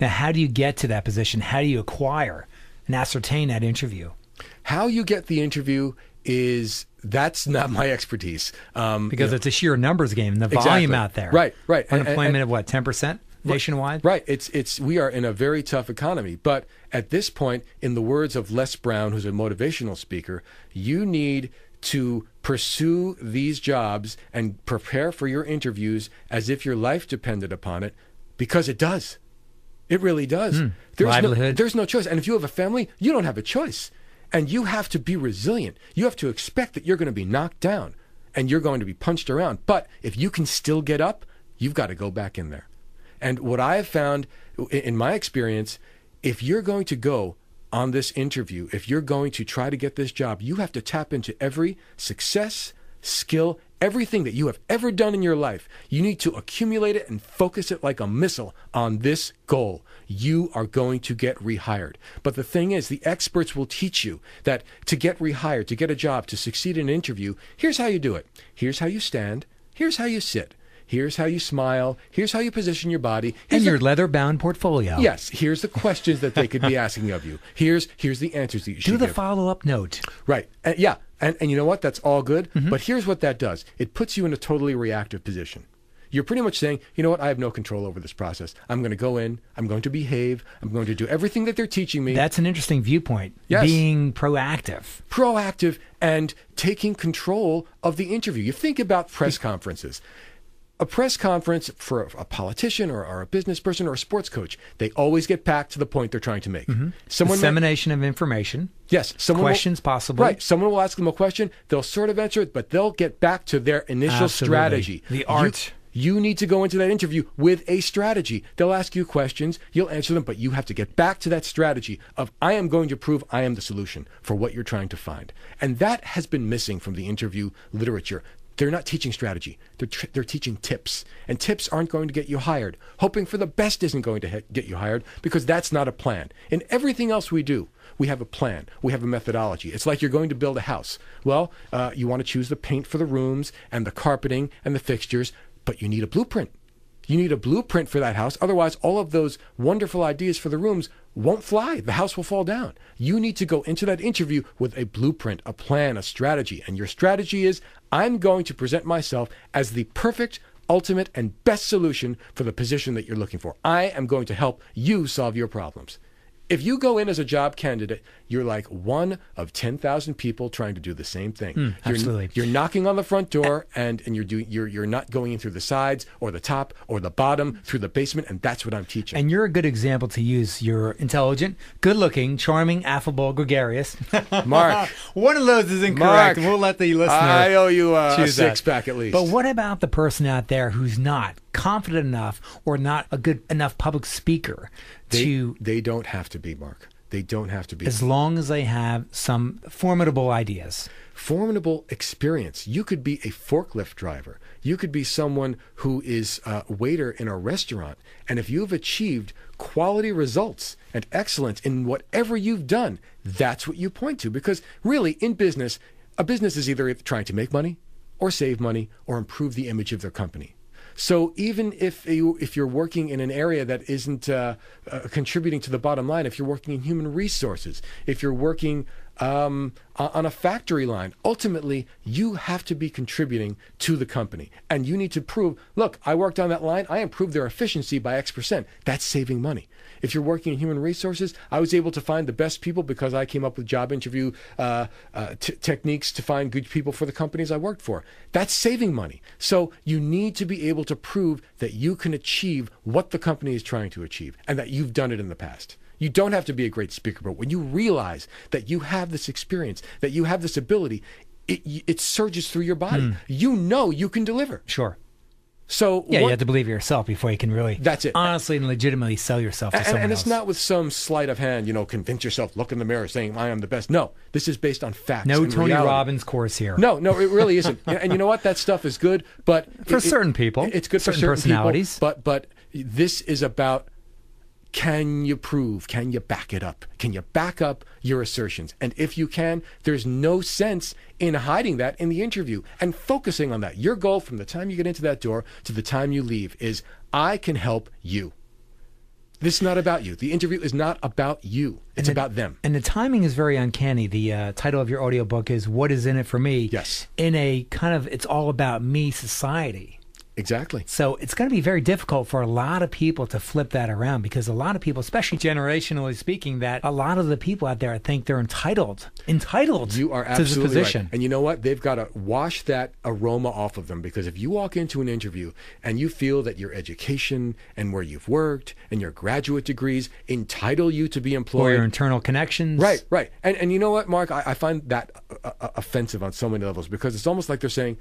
Now, how do you get to that position? How do you acquire and ascertain that interview? How you get the interview is that's not my expertise. Um, Because you know, it's a sheer numbers game, the Exactly. volume out there. Right, right. And- and- Unemployment and- of what, 10% nationwide? Right. It's it's we are in a very tough economy. But at this point, in the words of Les Brown, who's a motivational speaker, you need to pursue these jobs and prepare for your interviews as if your life depended upon it, because it does. It really does. There's no, Hmm. Livelihood. there's no choice. And if you have a family, you don't have a choice. And you have to be resilient. You have to expect that you're going to be knocked down and you're going to be punched around. But if you can still get up, you've got to go back in there. And what I have found in my experience, if you're going to go on this interview, if you're going to try to get this job, you have to tap into every success, skill, everything that you have ever done in your life. You need to accumulate it and focus it like a missile on this goal. You are going to get rehired. But the thing is, the experts will teach you that to get rehired, to get a job, to succeed in an interview, here's how you do it. Here's how you stand. Here's how you sit. Here's how you smile. Here's how you position your body. And Here's the- your leather bound portfolio. Yes, here's the questions that they could be asking of you. Here's here's the answers that you should Do the give. follow up note. Right. And, yeah. And, and you know what? That's all good. Mm-hmm. But here's what that does it puts you in a totally reactive position. You're pretty much saying, you know what? I have no control over this process. I'm going to go in. I'm going to behave. I'm going to do everything that they're teaching me. That's an interesting viewpoint. Yes. Being proactive. proactive and taking control of the interview. You think about press conferences. A press conference for a, a politician or, or a business person or a sports coach, they always get back to the point they're trying to make. Mm-hmm. Someone may- Dissemination of information. Yes, someone will- Questions possibly. Right, someone will ask them a question. They'll sort of answer it, but they'll get back to their initial Absolutely. strategy. The You- art. You, need to go into that interview with a strategy. They'll ask you questions, you'll answer them, but you have to get back to that strategy of I am going to prove I am the solution for what you're trying to find. And that has been missing from the interview literature. They're not teaching strategy. They're, tr- they're teaching tips. And tips aren't going to get you hired. Hoping for the best isn't going to he- get you hired because that's not a plan. In everything else we do, we have a plan. We have a methodology. It's like you're going to build a house. Well, uh, you want to choose the paint for the rooms and the carpeting and the fixtures, but you need a blueprint. You need a blueprint for that house. Otherwise, all of those wonderful ideas for the rooms won't fly. The house will fall down. You need to go into that interview with a blueprint, a plan, a strategy. And your strategy is I'm going to present myself as the perfect, ultimate, and best solution for the position that you're looking for. I am going to help you solve your problems. If you go in as a job candidate, you're like one of 10,000 people trying to do the same thing. you're, absolutely. You're knocking on the front door and, and you're doing you're you're not going in through the sides or the top or the bottom through the basement and that's what I'm teaching. And you're a good example to use. You're intelligent, good looking, charming, affable, gregarious. Mark, One of those is incorrect. Mark, we'll let the listener. I owe you uh, a that. six pack at least. But what about the person out there who's not confident enough or not a good enough public speaker they, to, they don't have to be Mark. They don't have to be. as long as they have some formidable ideas? formidable experience. You could be a forklift driver. You could be someone who is a waiter in a restaurant. And if you've achieved quality results and excellence in whatever you've done, that's what you point to. Because really, in business, a business is either trying to make money or save money or improve the image of their company. So even if you if you're working in an area that isn't uh, uh, contributing to the bottom line, if you're working in human resources, if you're working um, on a factory line, ultimately you have to be contributing to the company, and you need to prove, look, I worked on that line, I improved their efficiency by X percent. That's saving money. If you're working in human resources, I was able to find the best people because I came up with job interview uh, uh, t- techniques to find good people for the companies I worked for. That's saving money. So you need to be able to prove that you can achieve what the company is trying to achieve and that you've done it in the past. You don't have to be a great speaker, but when you realize that you have this experience, that you have this ability, it, it surges through your body. Hmm. You know you can deliver. Sure. So Yeah, you have to believe in yourself before you can really That's it. honestly and legitimately sell yourself to and, someone and it's else. not with some sleight of hand, you know, convince yourself, look in the mirror saying, I am the best. No, this is based on facts. no Tony reality. Robbins course here. No, no, it really isn't. and, you know what? That stuff is good, but For it- certain people, it's good certain for certain personalities. People, but but this is about can you prove? Can you back it up? Can you back up your assertions? And if you can, there's no sense in hiding that in the interview and focusing on that. Your goal from the time you get into that door to the time you leave is I can help you. This is not about you. The interview is not about you. It's it- about them. And the timing is very uncanny. The uh, title of your audiobook is What is in it for me? Yes. In a kind of it's all about me society. Exactly. So it's going to be very difficult for a lot of people to flip that around because a lot of people, especially generationally speaking, that a lot of the people out there think they're entitled, entitled You are to this absolutely position. right. And you know what? They've got to wash that aroma off of them because if you walk into an interview and you feel that your education and where you've worked and your graduate degrees entitle you to be employed, or your internal connections. Right, right. And and you know what, Mark? I, I find that uh, uh, offensive on so many levels because it's almost like they're saying,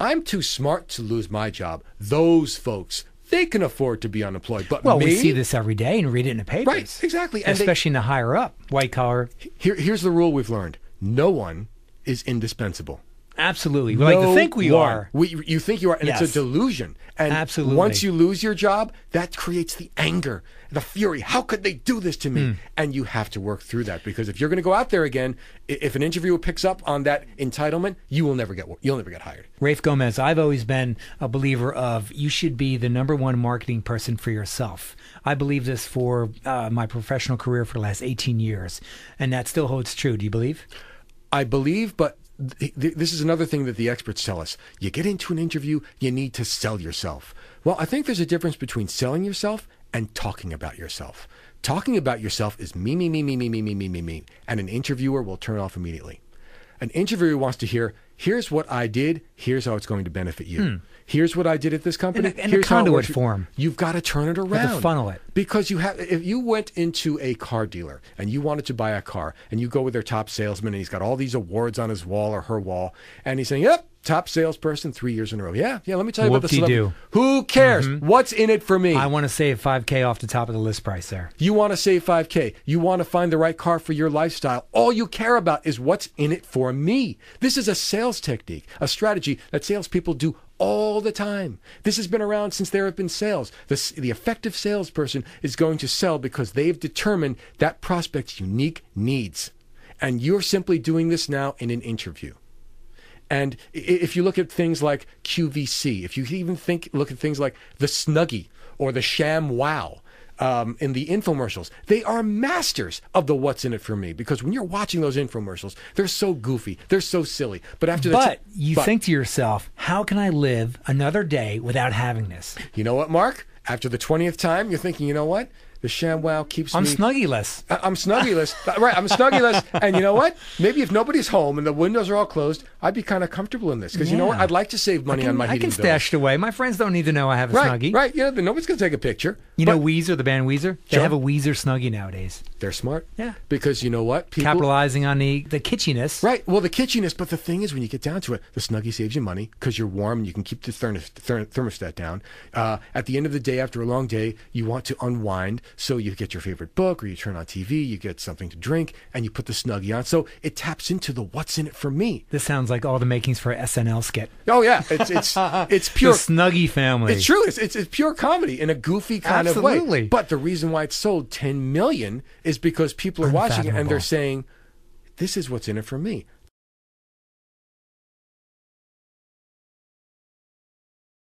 "I'm too smart to lose my job." Those folks, they can afford to be unemployed, but Well, me, we see this every day and read it in the papers. Right, exactly. And they- Especially in the higher up, white collar. Here, here's the rule we've learned: no one is indispensable. Absolutely. We like to think we one. are. We, you think you are, and it's a delusion. And Absolutely. once you lose your job, that creates the anger, the fury. How could they do this to me? Hmm. And you have to work through that because if you're going to go out there again, if an interviewer picks up on that entitlement, you will never get you'll never get hired. Rafe Gomez, I've always been a believer of you should be the number one marketing person for yourself. I believe this for uh, my professional career for the last 18 years, and that still holds true. Do you believe? I believe, but th- th- this is another thing that the experts tell us. You get into an interview, you need to sell yourself. Well, I think there's a difference between selling yourself and talking about yourself. Talking about yourself is me, me, me, me, me, me, me, me, me, me, and an interviewer will turn off immediately. An interviewer wants to hear, here's what I did, here's how it's going to benefit you. Hmm. Here's what I did at this company. In a- in here's it conduit form. You've got to turn it around. funnel it. Because you have, if you went into a car dealer and you wanted to buy a car and you go with their top salesman and he's got all these awards on his wall or her wall and he's saying, yep, top salesperson three years in a row. Yeah, yeah, let me tell you about the Whoop-de-doo. Who cares? Mm-hmm. What's in it for me? I want to save 5K off the top of the list price there. You want to save 5K. You want to find the right car for your lifestyle. All you care about is what's in it for me. This is a sales technique, a strategy that salespeople do all the time. This has been around since there have been sales. The, s- the effective salesperson is going to sell because they've determined that prospect's unique needs. And you're simply doing this now in an interview. And if you look at things like QVC, if you even think look at things like the Snuggie or the ShamWow um, in the infomercials, they are masters of the what's in it for me. Because when you're watching those infomercials, they're so goofy, they're so silly. But after the But you but think to yourself, how can I live another day without having this? you know what, Mark? After the twentieth time, you're thinking, you know what? The ShamWow keeps I'm me. snuggyless. I- I'm snuggyless. right, I'm snuggyless. And you know what? Maybe if nobody's home and the windows are all closed, I'd be kind of comfortable in this. Because you know what? Yeah. I'd like to save money I can, on my I heating can stash it away. My friends don't need to know I have a Right, snuggie. right. You know, nobody's going to take a picture. You But know Weezer, the band Weezer? They Sure. have a Weezer snuggie nowadays. they're smart. Yeah. Because you know what? People. Capitalizing on the, the kitschiness. Right. Well, the kitschiness, but the thing is, when you get down to it, the Snuggie saves you money because you're warm and you can keep the thermos, ther- thermostat down. Uh, at the end of the day, after a long day, you want to unwind, so you get your favorite book or you turn on TV, you get something to drink, and you put the Snuggie on. So it taps into the what's in it for me. This sounds like all the makings for a SNL skit. Oh yeah, it's it's it's pure. The Snuggie family. It's true. It's, it's, it's pure comedy in a goofy kind of Absolutely. way. But the reason why it's sold 10 million is because people are watching it and they're saying, this is what's in it for me.